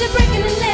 you're breaking the net.